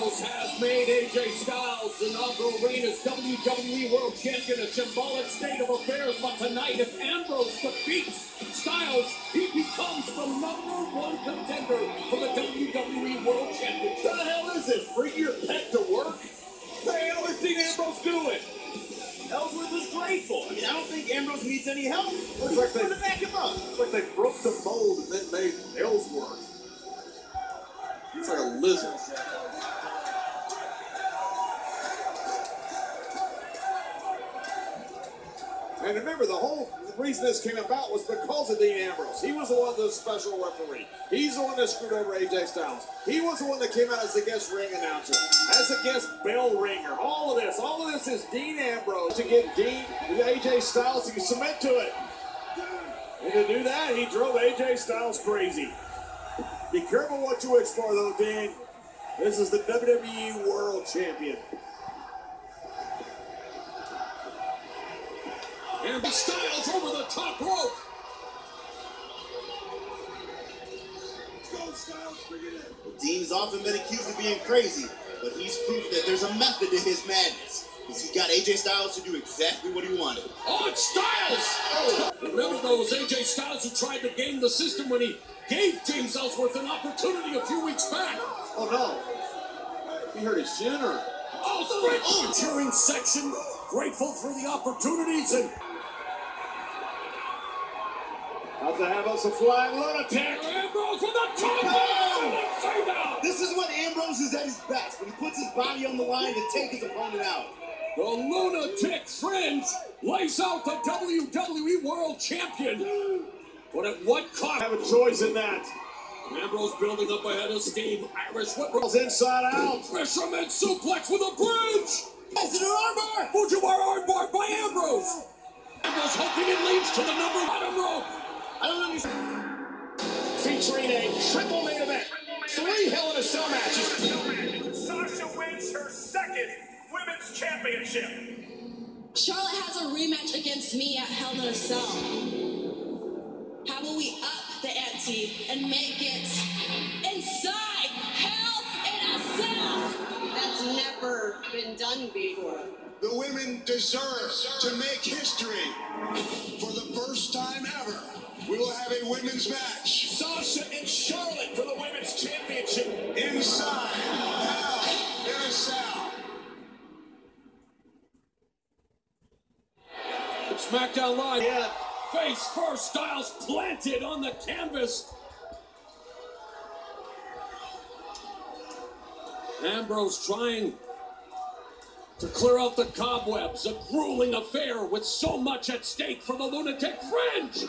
Ambrose has made AJ Styles the inaugural reign as WWE World Champion, a symbolic state of affairs. But tonight, if Ambrose defeats Styles, he becomes the number one contender for the WWE World Championship. What the hell is this? Bring your pet to work? What the hell is Dean Ambrose doing? Ellsworth is grateful. I mean, I don't think Ambrose needs any help. Looks like they- to back him up. It's like they broke the mold and then made Ellsworth. He's like a lizard. And remember, the whole reason this came about was because of Dean Ambrose. He was the one, the special referee. He's the one that screwed over AJ Styles. He was the one that came out as the guest ring announcer, as a guest bell ringer. All of this, all of this is Dean Ambrose to get Dean, AJ Styles to submit to it. And to do that, he drove AJ Styles crazy. Be careful what you wish for, though, Dean. This is the WWE World Champion. And Styles over the top rope. Go, Styles, bring it in. Dean's often been accused of being crazy, but he's proved that there's a method to his madness. Because he got AJ Styles to do exactly what he wanted. Oh, it's Styles! Remember those AJ Styles who tried to game the system when he gave James Ellsworth an opportunity a few weeks back? Oh, no. He hurt his shin or. Oh, straight oh, cheering section, grateful for the opportunities and About to have us a flying lunatic. Ambrose with the top. This is when Ambrose is at his best, when he puts his body on the line to take his opponent out. The lunatic fringe lays out the WWE World Champion. But at what cost? Have a choice in that. Ambrose building up ahead of steam. Irish whip Goes inside out. Fisherman suplex with a bridge. That's an armbar! Fujiwara armbar by Ambrose. Ambrose hoping it leads to the number bottom rope. I don't. Featuring a triple main event. Three Hell in a Cell matches. Sasha wins her second women's championship. Charlotte has a rematch against me at Hell in a Cell. How will we up the ante and make it inside Hell in a Cell? That's never been done before. The women deserve to make history. For the first time ever, we will have a women's match Sasha and Charlotte for the women's championship. inside Hell in a SmackDown Live. Face first, Styles planted on the canvas. Ambrose trying to clear out the cobwebs. A grueling affair with so much at stake for the lunatic fringe.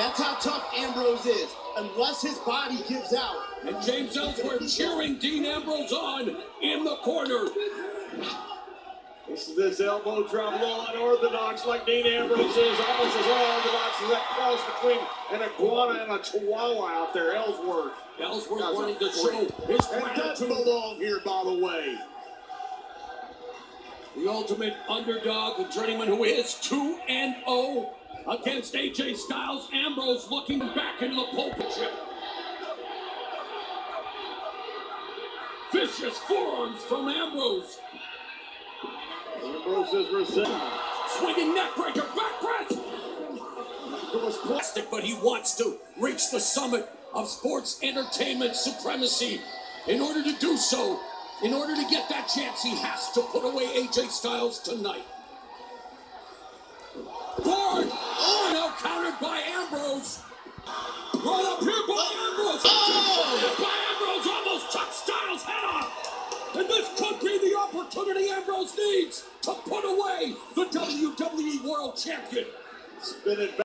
But that's how tough Ambrose is. Unless his body gives out. And James Ellsworth cheering Dean Ambrose on in the corner. This is this elbow drop low unorthodox like Dean Ambrose is. Almost as unorthodox as that cross between an iguana and a chihuahua out there, Ellsworth. Ellsworth Guy's a wanting to freak. show his And doesn't belong here, by the way. The ultimate underdog, the journeyman who is 2 and 0 against AJ Styles. Ambrose looking back into the pulpit chip. Vicious forearms from Ambrose. Ambrose is receiving. Swinging neckbreaker, back press. It was plastic, but he wants to reach the summit of sports entertainment supremacy. In order to do so, in order to get that chance, he has to put away AJ Styles tonight. Guard! Countered by Ambrose. Right up here by Ambrose. Oh! By Ambrose almost took Styles' head off. And this could be the opportunity Ambrose needs to put away the WWE World Champion. Spin it back.